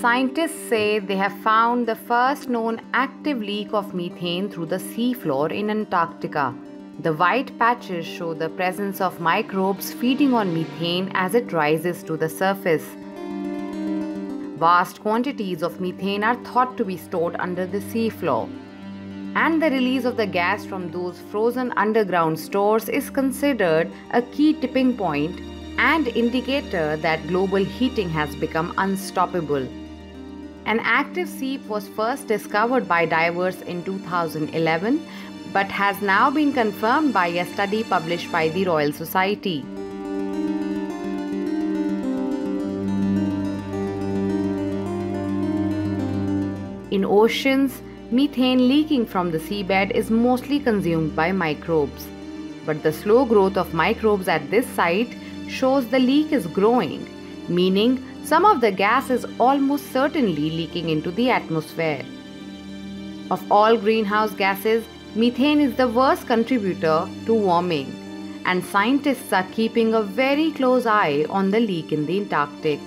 Scientists say they have found the first known active leak of methane through the seafloor in Antarctica. The white patches show the presence of microbes feeding on methane as it rises to the surface. Vast quantities of methane are thought to be stored under the seafloor. And the release of the gas from those frozen underground stores is considered a key tipping point and indicator that global heating has become unstoppable. An active seep was first discovered by divers in 2011 but has now been confirmed by a study published by the Royal Society. In oceans, methane leaking from the seabed is mostly consumed by microbes. But the slow growth of microbes at this site shows the leak is growing, meaning some of the gas is almost certainly leaking into the atmosphere. Of all greenhouse gases, methane is the worst contributor to warming, and scientists are keeping a very close eye on the leak in the Antarctic.